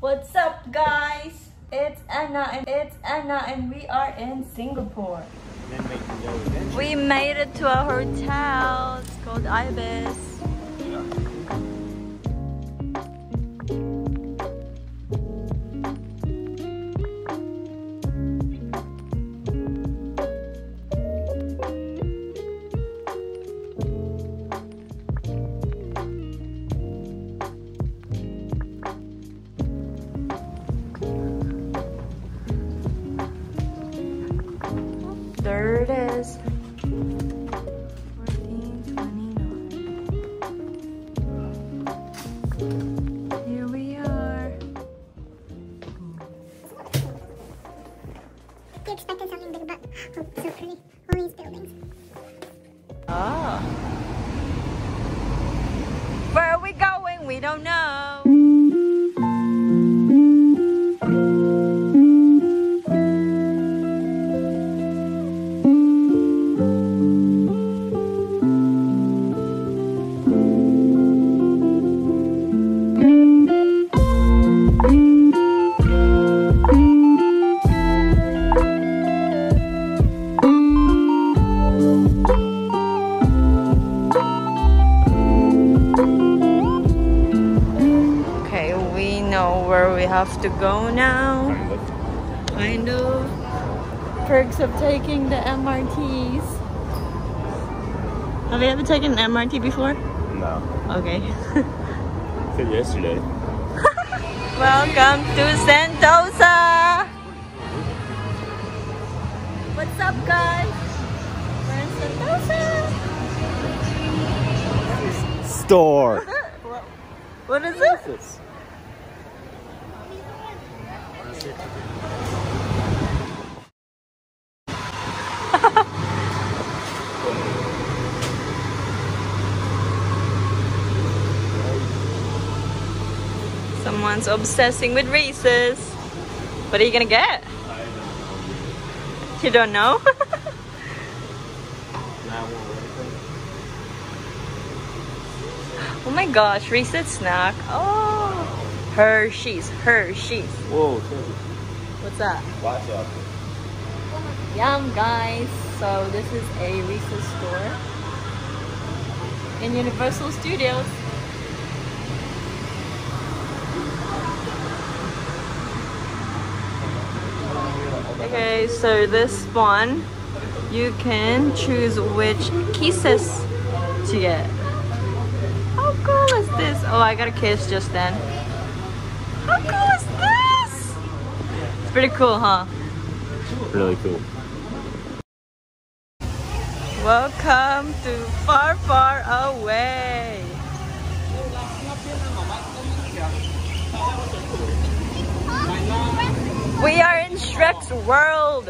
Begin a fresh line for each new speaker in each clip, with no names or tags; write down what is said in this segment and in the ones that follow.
What's up, guys? It's Enna and it's Anna, and we are in Singapore. We made it to a hotel. It's called Ibis. Don't know. To go now. Kind of. Perks of taking the MRTs. Have you ever taken an MRT before?
No.
Okay.
Said yesterday.
Welcome to Sentosa! What's up, guys? We're in Sentosa!
Store.
What- What is?
This.
Someone's obsessing with Reese's. What are you gonna get? You don't know? oh my gosh, reset snack. Oh, Hershey's, Hershey's.
Whoa.
What's that?
Watch out.
Yum, guys. So this is a Reese's store in Universal Studios. Okay, so this one, you can choose which kisses to get. How cool is this? Oh, I got a kiss just then. How cool is this? It's pretty cool, huh?
Really cool.
Welcome to Far Far Away. We are in Shrek's world.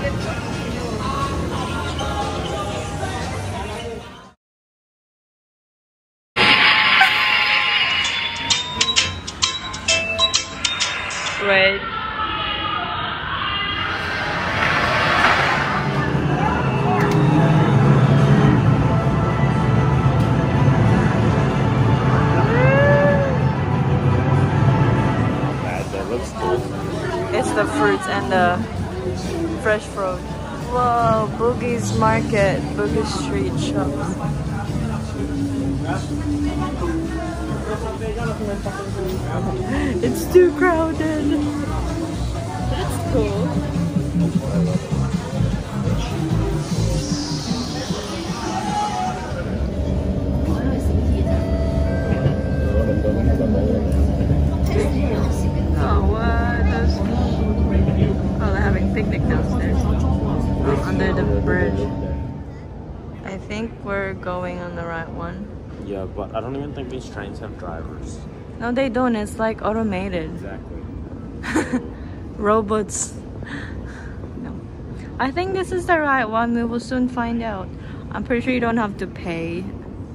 Wait. The fruits and the fresh fruit. Whoa, Bugis Market, Boogie Street shops. It's too crowded. That's cool.
Don't even think these trains have drivers.
No, they don't. It's like automated.
Exactly.
Robots. No. I think this is the right one. We will soon find out. I'm pretty sure you don't have to pay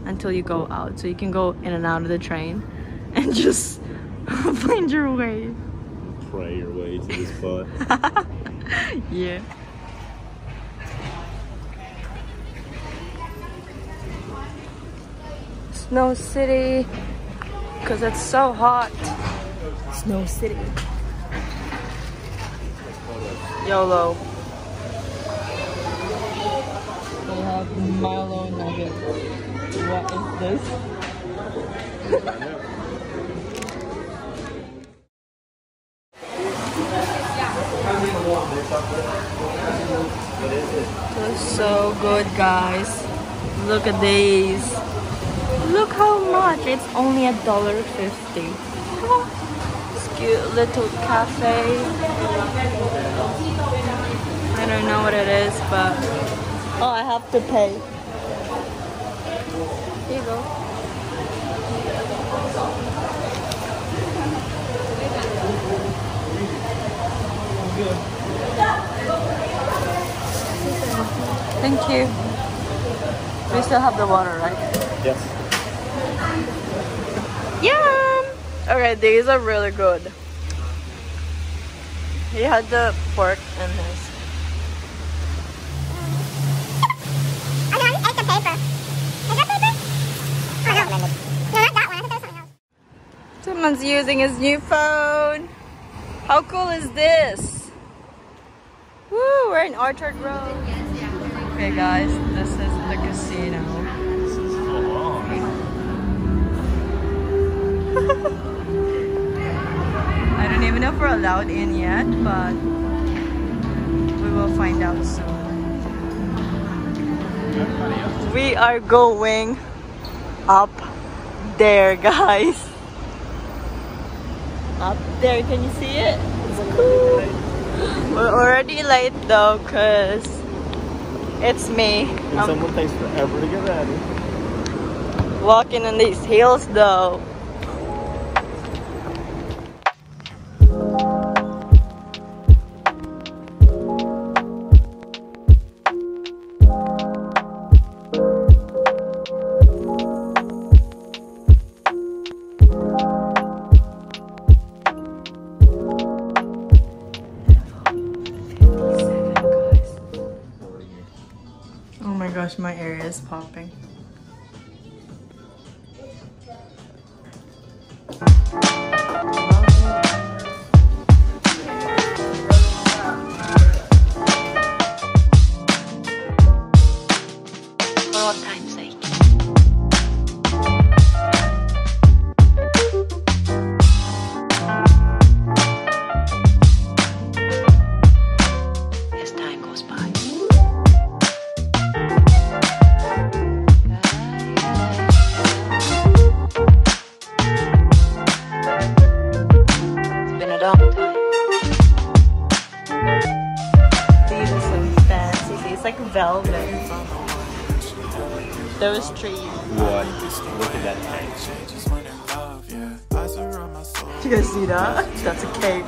until you go out. So you can go in and out of the train and just find your way.
pray your way to this spot.
yeah. Snow City, because it's so hot. Snow City. YOLO. They have Milo Nugget. What is this? So good, guys. Look at these. Look how much. It's only a dollar fifty. It's cute little cafe. I don't know what it is, but oh, I have to pay. Here you go. Thank you. We still have the water, right?
yes.
Yum! Okay, these are really good. He had the pork in his.
Oh no, I ate the paper. Is that paper? Oh no. No, not that one. I thought that was something else.
Someone's using his new phone. How cool is this? Woo, we're in Orchard Road. Okay, guys, this is the casino. Know if we're allowed in yet, but we will find out soon. We are going up there, guys. Up there, can you see it? It's cool. We're already late though, cause it's me.
And
I'm
someone takes forever to get ready.
walking on these hills though. Gosh, my area is popping. It's like velvet. Those trees.
What? Look at that tank.
Do you guys see that? That's a cake.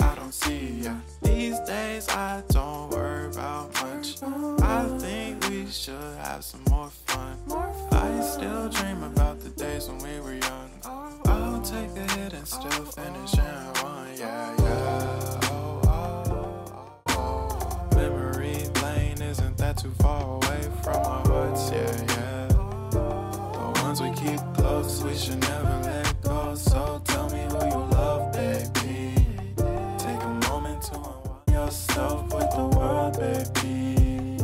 I don't see ya. These days I don't worry about much. I think we should have some more fun. I still dream about the days when we were young. I'll take a hit and still baby.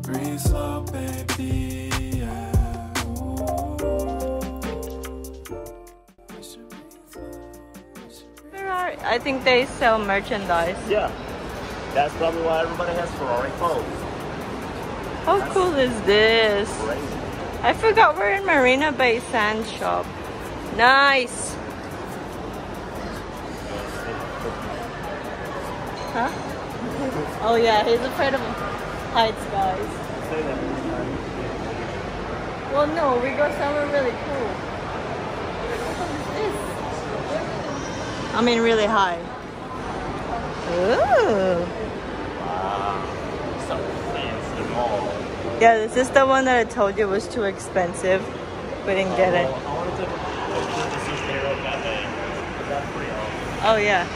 Breathe slow, baby. Yeah. Ooh. We should breathe slow. We should breathe
There are, I think they sell merchandise.
Yeah. That's probably why everybody has Ferrari phones.
How cool is this?
Crazy.
I forgot we're in Marina Bay Sands Shop. Nice. Huh? Oh yeah, he's afraid of heights, guys. Well, no, we go somewhere really cool. What is this? I mean, really high. Ooh.
Wow. Some fancy mall.
Yeah, this is the one that I told you was too expensive. We didn't get it.
Oh, I wanted to. This is there on that day.
Oh yeah.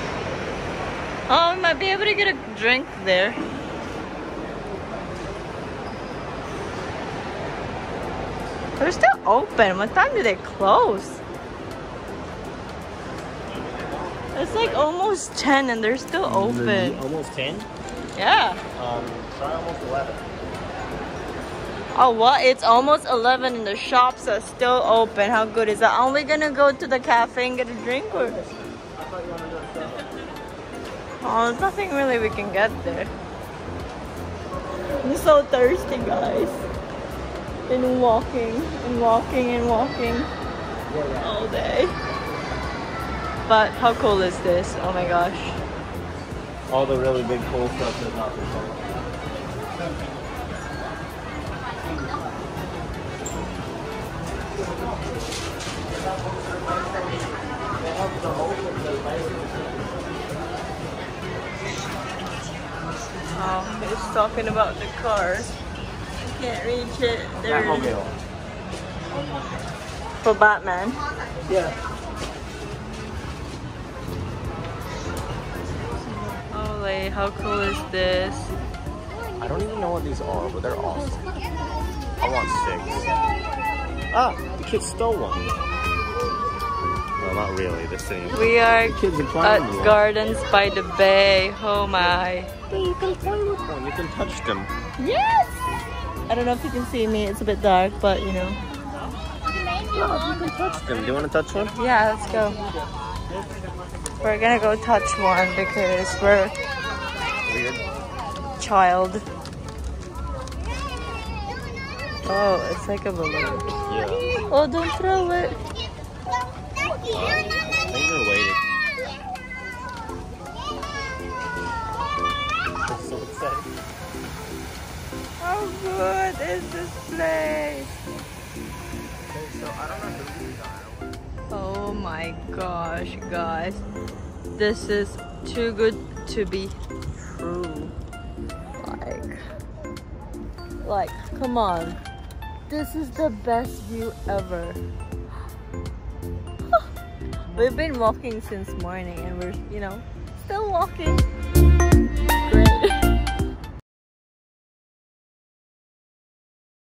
Oh, we might be able to get a drink there. They're still open. What time do they close? It's like almost 10 and they're still open.
Almost 10?
Yeah.
Um, try almost 11.
Oh, what? It's almost 11 and the shops are still open. How good is that? Are we gonna go to the cafe and get a drink or? Oh, there's nothing really we can get there. I'm so thirsty, guys. Been walking and walking and walking all day. But how cool is this? Oh my gosh.
All the really big cool stuff is not for sale.
Oh, he's talking about the car. I can't reach it. There
Batmobile.
for Batman.
Yeah.
Holy, how cool is this?
I don't even know what these are, but they're awesome. I want six. Ah, the kid stole one. Well, not really. They're sitting.
We are
Kids are
at
playing with one.
Gardens by the Bay. Oh my.
You can play with one. You can touch them.
Yes! I don't know if you can see me, it's a bit dark, but you know.
No, you can touch them. Do you want to touch one?
Yeah, let's go. We're gonna go touch one because we're
Weird.
child. Oh, it's like a balloon.
Yeah.
Oh, don't throw it. How good is this place?
So I don't know who these are.
Oh my gosh, guys. This is too good to be true. Like, like, come on. This is the best view ever. We've been walking since morning and we're, you know, still walking. Great.